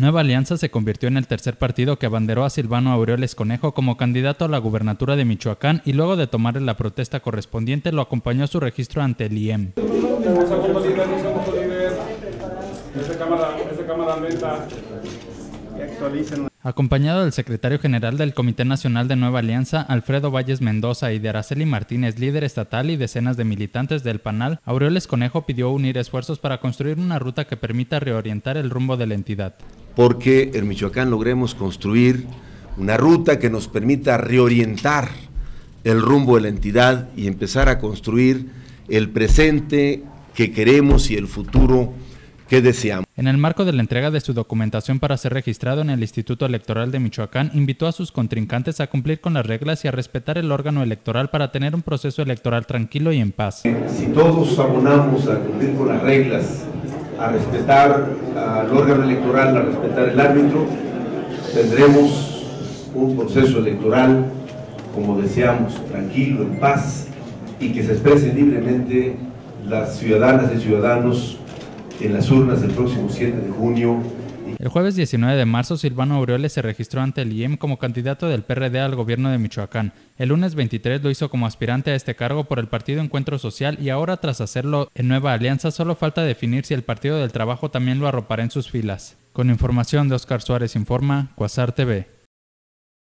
Nueva Alianza se convirtió en el tercer partido que abanderó a Silvano Aureoles Conejo como candidato a la gubernatura de Michoacán y luego de tomar la protesta correspondiente lo acompañó a su registro ante el IEM. Acompañado del secretario general del Comité Nacional de Nueva Alianza, Alfredo Valles Mendoza, y de Araceli Martínez, líder estatal y decenas de militantes del PANAL, Aureoles Conejo pidió unir esfuerzos para construir una ruta que permita reorientar el rumbo de la entidad. Porque en Michoacán logremos construir una ruta que nos permita reorientar el rumbo de la entidad y empezar a construir el presente que queremos y el futuro que deseamos. En el marco de la entrega de su documentación para ser registrado en el Instituto Electoral de Michoacán, invitó a sus contrincantes a cumplir con las reglas y a respetar el órgano electoral para tener un proceso electoral tranquilo y en paz. Si todos abonamos a cumplir con las reglas, a respetar al órgano electoral, a respetar el árbitro, tendremos un proceso electoral, como deseamos, tranquilo, en paz y que se expresen libremente las ciudadanas y ciudadanos en las urnas del próximo 7 de junio. El jueves 19 de marzo, Silvano Aureoles se registró ante el IEM como candidato del PRD al gobierno de Michoacán. El lunes 23 lo hizo como aspirante a este cargo por el Partido Encuentro Social y ahora tras hacerlo en Nueva Alianza solo falta definir si el Partido del Trabajo también lo arropará en sus filas. Con información de Oscar Suárez Informa, Cuasar TV.